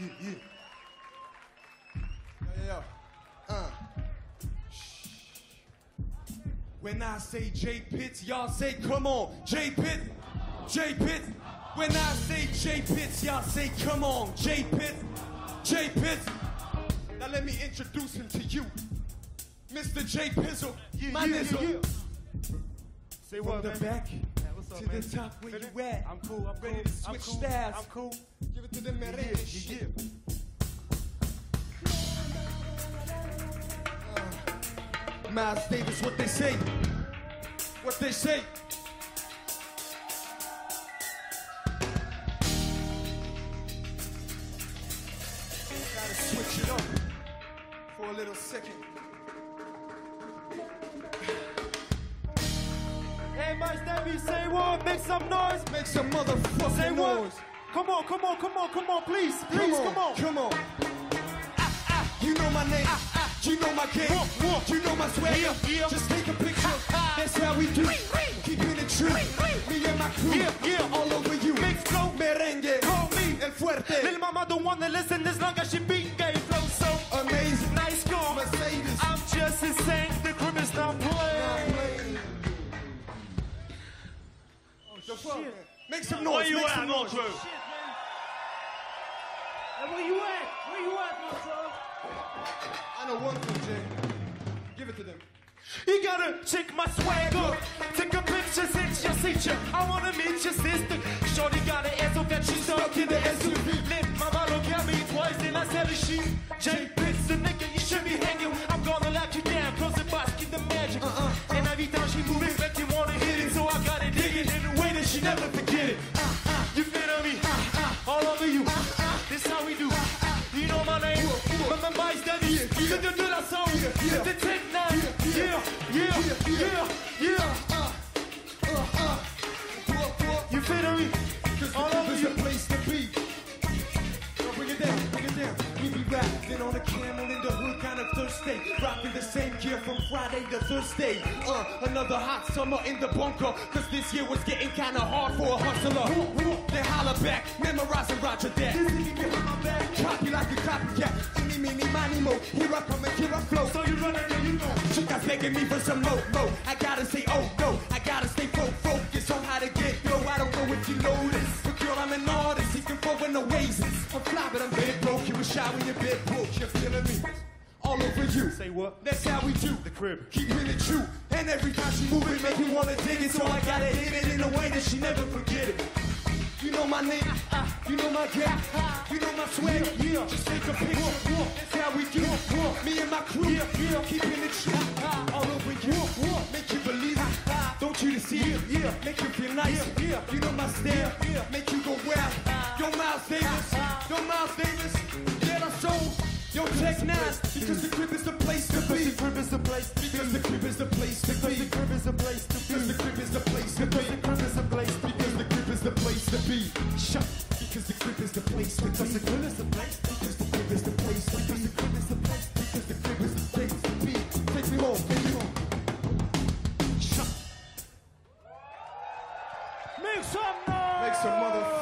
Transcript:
yeah, yeah. Uh. When I say J Pitts, y'all say, come on, J Pitt, J Pitt. When I say J Pitts, y'all say, come on, J Pitt, J Pitt. Now let me introduce him to you, Mr. J Pizzle, Yeah, my yeah, nizzle. yeah, yeah. Say From what, the man? back up, to man? the top where you at. I'm cool, I'm Ready cool. to I'm switch cool. styles. I'm cool. Give it to them Yeah, merengue yeah, shit. yeah. Uh, Miles Davis, what they say? What they say? Gotta switch it up for a little second. Miles Davis, say what? Make some noise. Make some motherfucking Say what? noise. Come on, come on, come on, come on, please, please, come on. Come on. You know my name. You know my game. You know my swag. Yeah, yeah. Just take a picture. That's how we do. Keeping it true. Me and my crew. Yeah, yeah. All over you. Mix flow. Merengue. Call me. El fuerte. Little mama don't wanna listen as long as she The fuck, man? Make some noise. Where noise. you Make at, some noise. Montreux? Hey, where you at? Where you at, Montreux? I know one thing, Jay. Give it to them. You gotta check my swagger. Take a picture since your teacher. I wanna meet your sister. Shorty got an ass so that she's stuck in the SUV. Let mama look at me twice and I said she. J Pitts, the nigga you should be hanging. I'm gonna lock you down, close the box, get the magic. uh-uh And every time she move it, Yeah, yeah, yeah, yeah. Uh-huh. You feel me? All over you. place to be. Bring it down, bring it down. We be rapping on a camel in the hood, kind of thirsty. Rocking the same gear from Friday to Thursday. Uh, another hot summer in the bunker. Cause this year was getting kinda hard for a hustler. They holler back, memorizing Roger that. Copy like a copycat. Eeny, meeny, miny, mo. Here I come and here I flow. Begging me for some mo. I gotta say oh no. I gotta stay fo focused on how to get yo. I don't know if you notice, this, but girl I'm an artist. Seeking for an oasis. I'm fly, but I'm bed broke. You a shower in your bed broke. You're feeling me. All over you. Say what? That's how we do. The crib. Keeping it true. And every time she move it, make me wanna dig it. So I gotta hit it in a way that she never forget it. You know my name, you know my game, you know my swag. Yeah, just take a picture. That's how we do. Me and my crew, yeah, keeping it true. Don't you to see it? Yeah, make you feel nice. Yeah, yeah. you know my style. Make you go wild. Yo, Miles Davis, yo, Miles Davis. Get our soul. Yo, check nine, because the crib is the place to be. The crib is the place. Because the crib is the place to Because be. the crib is the place to Because the be. crib is the place to be. The crib is the place to be. Because the crib is the place to be. Shut. Because the crib is the place to be. Because the crib is the place. Because the crib is the place to be. Because the crib is the. Because the crib is the place to be. some! Make some motherfucking